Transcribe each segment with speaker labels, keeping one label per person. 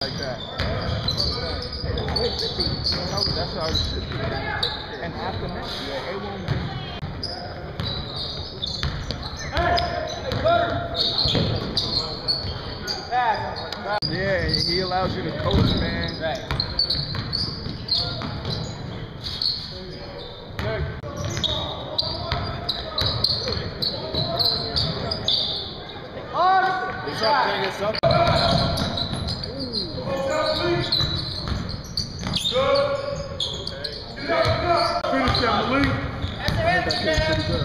Speaker 1: like that. It should be. That's how it should be. And after next year, it won't be. Yeah, he allows you to coach, man.
Speaker 2: Right.
Speaker 3: It's up, up.
Speaker 4: That, Malik.
Speaker 2: That's the answer.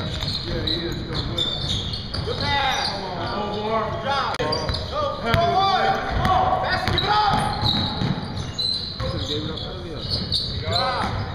Speaker 4: Yeah, he is still with us.
Speaker 2: Good pass.
Speaker 4: Over.
Speaker 2: Good job. Go, go,
Speaker 4: Handle it,
Speaker 2: boy. Come on. Pass it, give it up.
Speaker 3: Should've gave it up earlier.
Speaker 2: Good job. Let's go.